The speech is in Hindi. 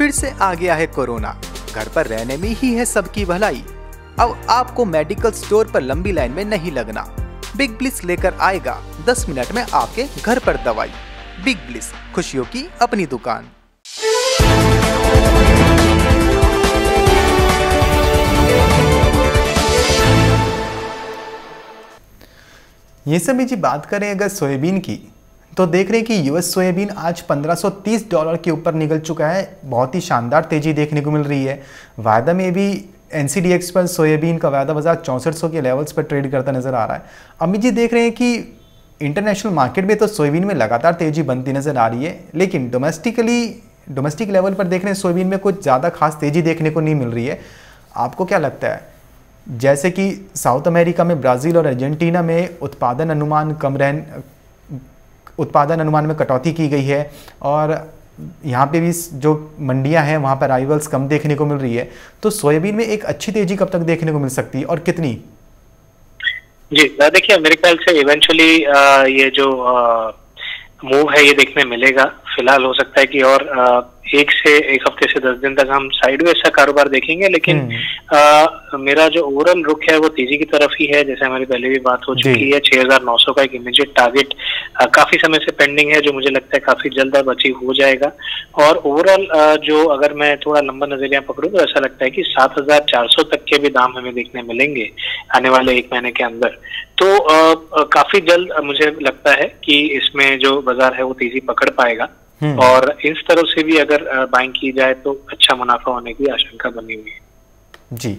फिर से आ गया है कोरोना। घर पर रहने में ही है सबकी भलाई। अब आपको मेडिकल स्टोर पर लंबी लाइन में नहीं लगना। बिग ब्लिस लेकर आएगा। 10 मिनट में आपके घर पर दवाई। बिग ब्लिस खुशियों की अपनी दुकान। ये सभी जी बात करें अगर सोयाबीन की तो देख रहे हैं कि यूएस सोयाबीन आज 1530 डॉलर के ऊपर निकल चुका है। बहुत ही शानदार तेज़ी देखने को मिल रही है। वायदा में भी एन सी पर सोयाबीन का वायदा बाज़ार चौंसठ के लेवल्स पर ट्रेड करता नज़र आ रहा है। अमित जी देख रहे हैं कि इंटरनेशनल मार्केट में तो सोयाबीन में लगातार तेज़ी बनती नज़र आ रही है, लेकिन डोमेस्टिकली डोमेस्टिक लेवल पर देख रहे हैं सोयाबीन में कुछ ज़्यादा खास तेज़ी देखने को नहीं मिल रही है। आपको क्या लगता है? जैसे कि साउथ अमेरिका में, ब्राज़ील और अर्जेंटीना में उत्पादन अनुमान कम रहन उत्पादन अनुमान में कटौती की गई है और यहाँ पे भी जो मंडियाँ हैं, वहाँ पर राइवल्स कम देखने को मिल रही है। तो सोयाबीन में एक अच्छी तेज़ी कब तक देखने को मिल सकती है और कितनी? जी देखिए, मेरे ख्याल से इवेंचुअली ये जो मूव है, ये देखने मिलेगा। फ़िलहाल हो सकता है कि और एक से एक हफ़्ते से दस दिन तक हम साइडवेज सा कारोबार देखेंगे लेकिन हम्म। आ, मेरा जो ओवरऑल रुख है वो तेज़ी की तरफ़ ही है जैसे हमारी पहले भी बात हो चुकी है छह हज़ार नौ सौ का एक इमीडिएट टारगेट काफ़ी समय से पेंडिंग है जो मुझे लगता है काफ़ी जल्द अब अचीव हो जाएगा और ओवरऑल जो अगर मैं थोड़ा लंबा नज़रिया पकड़ू तो ऐसा लगता है कि सात हज़ार चार सौ तक के भी दाम हमें देखने मिलेंगे आने वाले एक महीने के अंदर तो आ, काफ़ी जल्द मुझे लगता है कि इसमें जो बाज़ार है वो तेज़ी पकड़ पाएगा। हम्म। और इस तरह से भी अगर बाइंग की जाए तो अच्छा मुनाफा होने की आशंका बनी हुई है। जी।